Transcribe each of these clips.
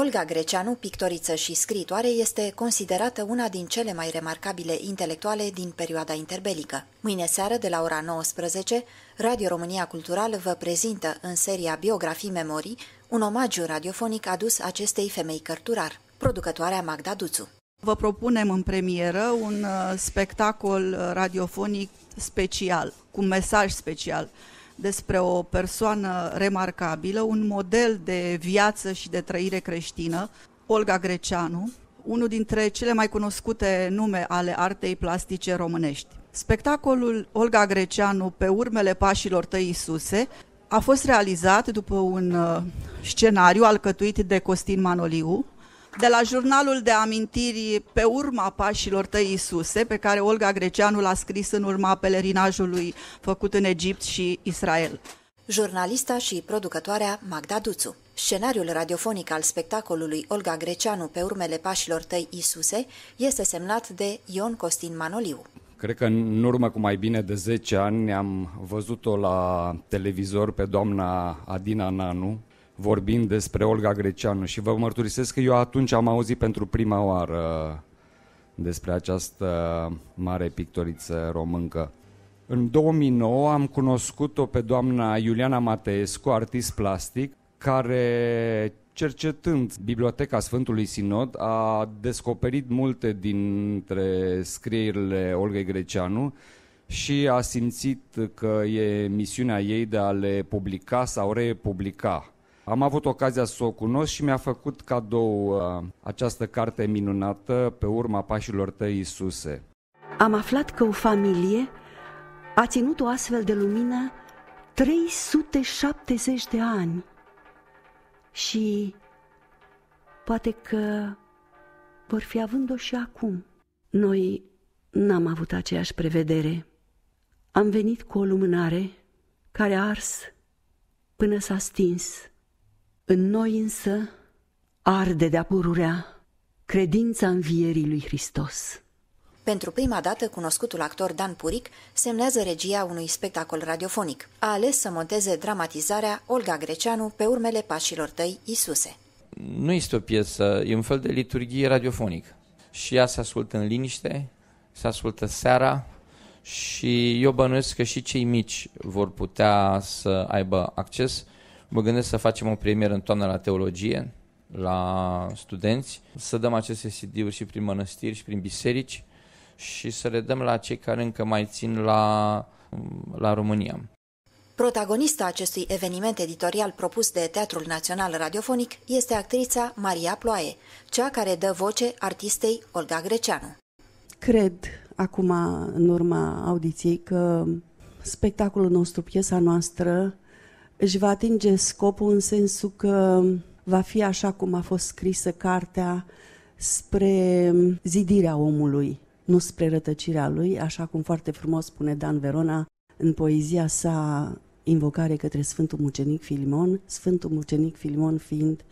Olga Greceanu, pictoriță și scriitoare, este considerată una din cele mai remarcabile intelectuale din perioada interbelică. Mâine seară, de la ora 19, Radio România Cultural vă prezintă în seria Biografii Memorii un omagiu radiofonic adus acestei femei cărturar, producătoarea Magda Duțu. Vă propunem în premieră un uh, spectacol radiofonic special, cu un mesaj special despre o persoană remarcabilă, un model de viață și de trăire creștină, Olga Greceanu, unul dintre cele mai cunoscute nume ale artei plastice românești. Spectacolul Olga Greceanu pe urmele pașilor tăi Iisuse a fost realizat după un uh, scenariu alcătuit de Costin Manoliu, de la jurnalul de amintiri Pe urma pașilor tăi Iisuse, pe care Olga Greceanu l-a scris în urma pelerinajului făcut în Egipt și Israel. Jurnalista și producătoarea Magda Duțu. Scenariul radiofonic al spectacolului Olga Greceanu pe urmele pașilor tăi Iisuse este semnat de Ion Costin Manoliu. Cred că în urmă cu mai bine de 10 ani am văzut-o la televizor pe doamna Adina Nanu, vorbind despre Olga Greceanu și vă mărturisesc că eu atunci am auzit pentru prima oară despre această mare pictoriță româncă. În 2009 am cunoscut-o pe doamna Iuliana Mateescu, artist plastic, care cercetând Biblioteca Sfântului Sinod a descoperit multe dintre scrierile Olgei Greceanu și a simțit că e misiunea ei de a le publica sau republica. Am avut ocazia să o cunosc și mi-a făcut cadou uh, această carte minunată pe urma pașilor tăi, Iisuse. Am aflat că o familie a ținut o astfel de lumină 370 de ani și poate că vor fi având-o și acum. Noi n-am avut aceeași prevedere. Am venit cu o lumânare care a ars până s-a stins în noi însă arde de-a pururea credința învierii lui Hristos. Pentru prima dată, cunoscutul actor Dan Puric semnează regia unui spectacol radiofonic. A ales să monteze dramatizarea Olga Greceanu pe urmele pașilor tăi, Isuse. Nu este o piesă, e un fel de liturghie radiofonică. Și ea se ascultă în liniște, se ascultă seara și eu bănuiesc că și cei mici vor putea să aibă acces Mă gândesc să facem o premieră în toamnă la teologie, la studenți, să dăm aceste CD-uri și prin mănăstiri și prin biserici și să le dăm la cei care încă mai țin la, la România. Protagonista acestui eveniment editorial propus de Teatrul Național Radiofonic este actrița Maria Ploaie, cea care dă voce artistei Olga Greceanu. Cred, acum, în urma audiției, că spectacolul nostru, piesa noastră, își va atinge scopul în sensul că va fi așa cum a fost scrisă cartea spre zidirea omului, nu spre rătăcirea lui, așa cum foarte frumos spune Dan Verona în poezia sa Invocare către Sfântul Mucenic Filimon, Sfântul Mucenic Filimon fiind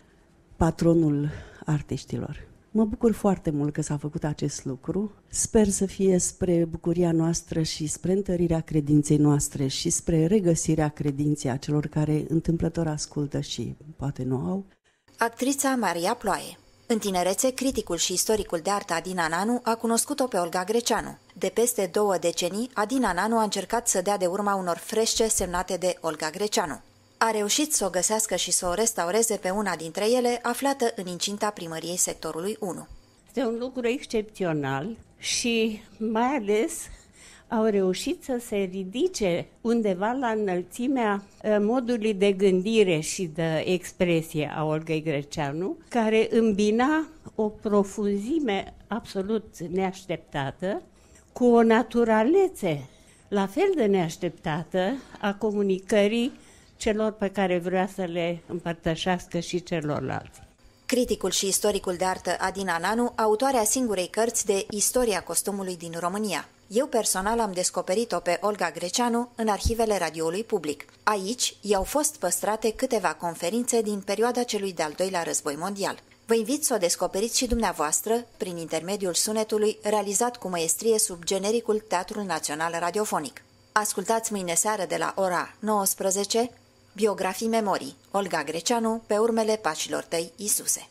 patronul artiștilor. Mă bucur foarte mult că s-a făcut acest lucru. Sper să fie spre bucuria noastră și spre întărirea credinței noastre și spre regăsirea credinței a celor care întâmplător ascultă și poate nu au. Actrița Maria Ploaie în tinerețe, criticul și istoricul de artă Adina Nanu a cunoscut-o pe Olga Greceanu. De peste două decenii, Adina Nanu a încercat să dea de urma unor frește semnate de Olga Greceanu. A reușit să o găsească și să o restaureze pe una dintre ele, aflată în incinta primăriei sectorului 1. Este un lucru excepțional și mai ales au reușit să se ridice undeva la înălțimea ă, modului de gândire și de expresie a Olgăi Greceanu, care îmbina o profunzime absolut neașteptată cu o naturalețe la fel de neașteptată a comunicării celor pe care vrea să le împărtășească și celorlalți. Criticul și istoricul de artă Adina Nanu, autoarea singurei cărți de Istoria costumului din România. Eu personal am descoperit-o pe Olga Greceanu în arhivele radioului public. Aici i-au fost păstrate câteva conferințe din perioada celui de-al doilea război mondial. Vă invit să o descoperiți și dumneavoastră prin intermediul sunetului realizat cu măestrie sub genericul Teatrul Național Radiofonic. Ascultați mâine seară de la ora 19 Biografii memorii. Olga Greceanu pe urmele pașilor tăi, Isuse